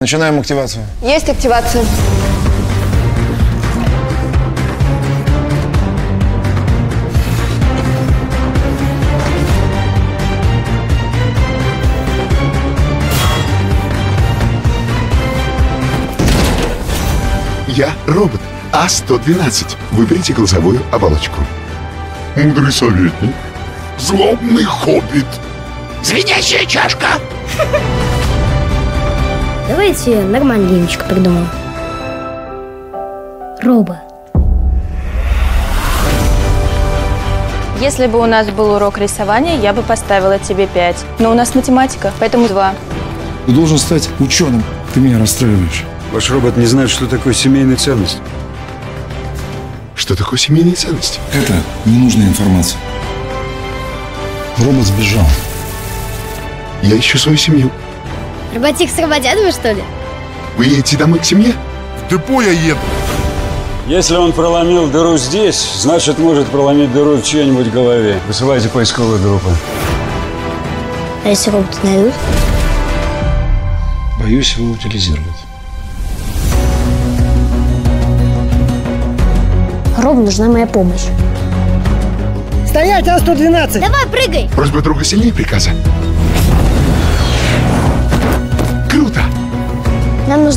Начинаем активацию. Есть активация. Я робот А-112. Выберите голосовую оболочку. Мудрый советник. Злобный хоббит. Звенящая чашка. Давайте нормальное имечко придумаем. Роба. Если бы у нас был урок рисования, я бы поставила тебе 5. Но у нас математика, поэтому 2. Ты должен стать ученым. Ты меня расстраиваешь. Ваш робот не знает, что такое семейная ценность. Что такое семейные ценности? Это ненужная информация. Робот сбежал. Я ищу свою семью. Роботик с роботятами, что ли? Вы едете домой к семье? В депо я еду. Если он проломил дыру здесь, значит, может проломить дыру в чьей-нибудь голове. Высылайте поисковые группы. А если роботы найдут? Боюсь его утилизировать. Робу нужна моя помощь. Стоять, А-112! Давай, прыгай! Просьба друга сильнее приказа.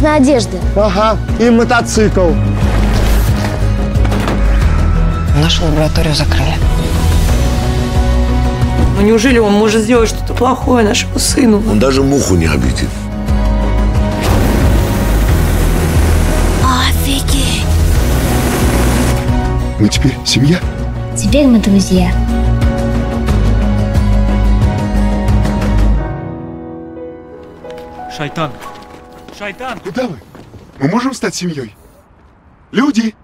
Нужна одежда. Ага, и мотоцикл. Нашу лабораторию закрыли. Ну неужели он может сделать что-то плохое нашему сыну? Он даже муху не обидит. Офигеть! Мы теперь семья? Теперь мы друзья. Шайтан. Шайтан. Куда вы? Мы можем стать семьей? Люди!